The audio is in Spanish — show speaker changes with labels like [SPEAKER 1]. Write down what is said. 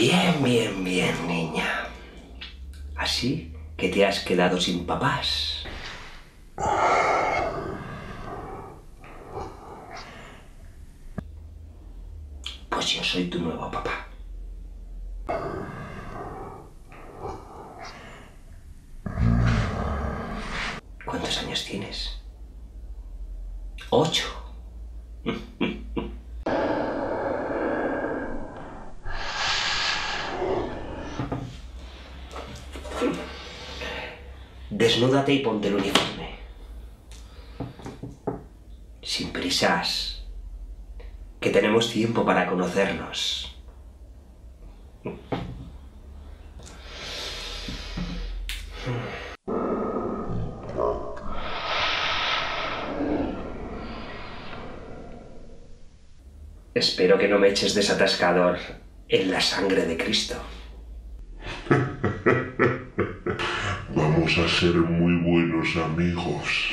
[SPEAKER 1] Bien, bien, bien, niña. Así que te has quedado sin papás. Pues yo soy tu nuevo papá. ¿Cuántos años tienes? Ocho. Desnúdate y ponte el uniforme. Sin prisas. Que tenemos tiempo para conocernos. Espero que no me eches desatascador en la sangre de Cristo.
[SPEAKER 2] Vamos a ser muy buenos amigos.